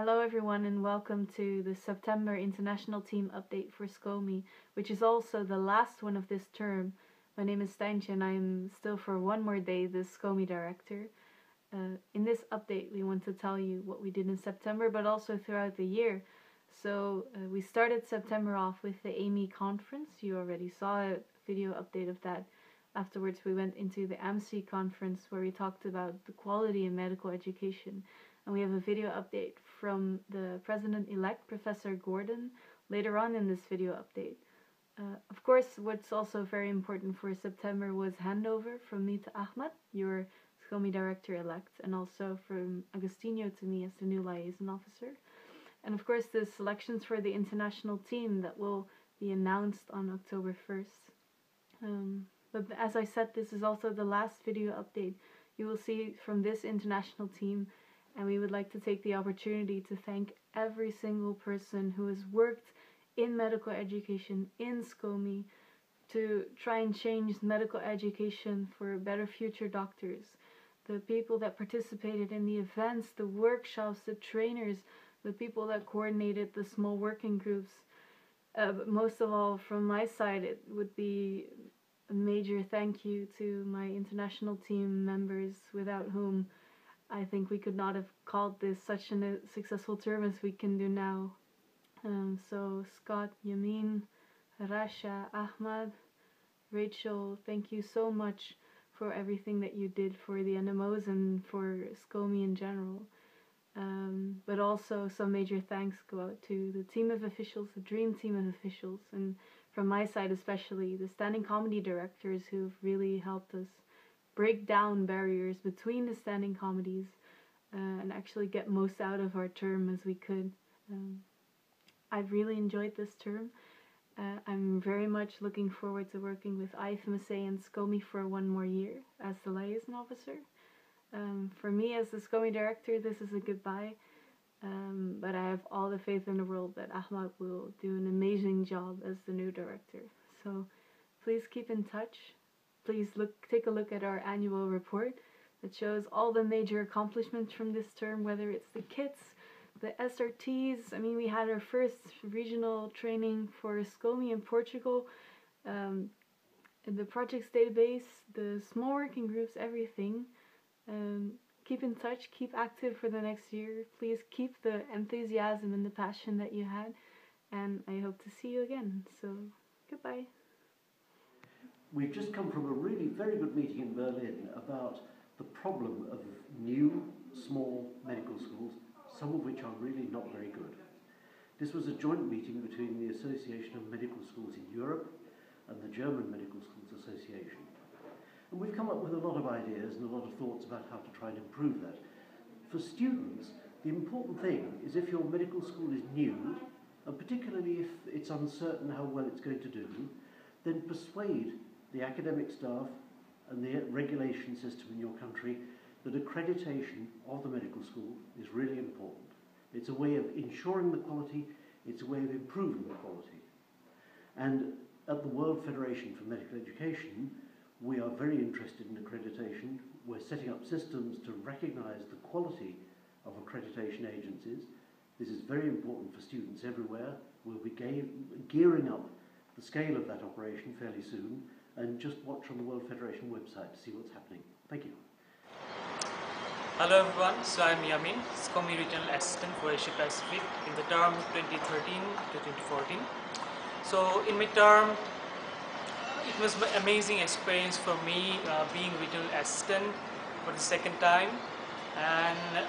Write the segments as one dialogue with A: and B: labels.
A: Hello everyone and welcome to the September International Team Update for SCOME, which is also the last one of this term. My name is Stijntje and I'm still for one more day the SCOME Director. Uh, in this update we want to tell you what we did in September but also throughout the year. So uh, we started September off with the AMEE conference, you already saw a video update of that. Afterwards we went into the AMSE conference where we talked about the quality in medical education and we have a video update from the president-elect, Professor Gordon, later on in this video update. Uh, of course, what's also very important for September was handover from me to Ahmad, your SCOME director-elect, and also from Agostinho to me as the new liaison officer. And of course, the selections for the international team that will be announced on October 1st. Um, but as I said, this is also the last video update you will see from this international team and we would like to take the opportunity to thank every single person who has worked in medical education in SCOME to try and change medical education for better future doctors. The people that participated in the events, the workshops, the trainers, the people that coordinated the small working groups. Uh, but most of all, from my side, it would be a major thank you to my international team members without whom I think we could not have called this such a successful term as we can do now. Um, so Scott, Yameen, Rasha, Ahmad, Rachel, thank you so much for everything that you did for the NMOs and for SCOME in general. Um, but also some major thanks go out to the team of officials, the dream team of officials, and from my side especially, the standing committee directors who've really helped us break down barriers between the standing committees uh, and actually get most out of our term as we could. Um, I've really enjoyed this term. Uh, I'm very much looking forward to working with IFMSA and SCOME for one more year as the liaison officer. Um, for me as the SCOME director, this is a goodbye. Um, but I have all the faith in the world that Ahmad will do an amazing job as the new director. So please keep in touch please look take a look at our annual report that shows all the major accomplishments from this term, whether it's the kits, the SRTs. I mean, we had our first regional training for SCOME in Portugal, um, the projects database, the small working groups, everything. Um, keep in touch, keep active for the next year. Please keep the enthusiasm and the passion that you had, and I hope to see you again. So, goodbye.
B: We've just come from a really very good meeting in Berlin about the problem of new small medical schools, some of which are really not very good. This was a joint meeting between the Association of Medical Schools in Europe and the German Medical Schools Association. And we've come up with a lot of ideas and a lot of thoughts about how to try and improve that. For students, the important thing is if your medical school is new, and particularly if it's uncertain how well it's going to do, then persuade the academic staff and the regulation system in your country that accreditation of the medical school is really important. It's a way of ensuring the quality, it's a way of improving the quality. And at the World Federation for Medical Education, we are very interested in accreditation. We're setting up systems to recognize the quality of accreditation agencies. This is very important for students everywhere. We'll be gearing up the scale of that operation fairly soon and just watch on the World Federation website to see what's happening. Thank you.
C: Hello everyone, so I'm Yameen, SCOME Regional Assistant for Asia Pacific in the term 2013 to 2014. So in my term, it was an amazing experience for me uh, being regional assistant for the second time and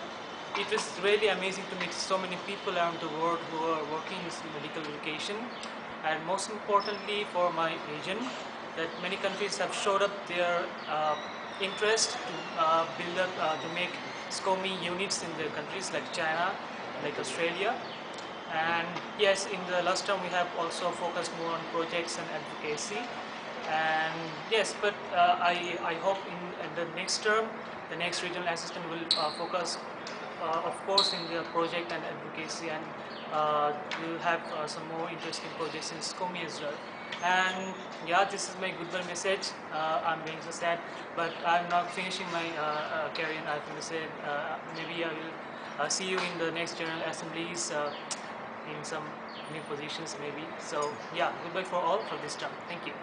C: it was really amazing to meet so many people around the world who are working in medical education and most importantly for my region that many countries have showed up their uh, interest to uh, build up, uh, to make SCOME units in their countries like China, like Australia. And yes, in the last term we have also focused more on projects and advocacy. And yes, but uh, I, I hope in, in, the next term, the next regional assistant will uh, focus, uh, of course, in the project and advocacy and we'll have some more interesting projects in SCOME as well. And yeah, this is my goodbye message. Uh, I'm being so sad, but I'm not finishing my uh, uh, career in IFMSA. Uh, maybe I will uh, see you in the next General Assemblies in some new positions maybe. So yeah, goodbye for all for this time. Thank you.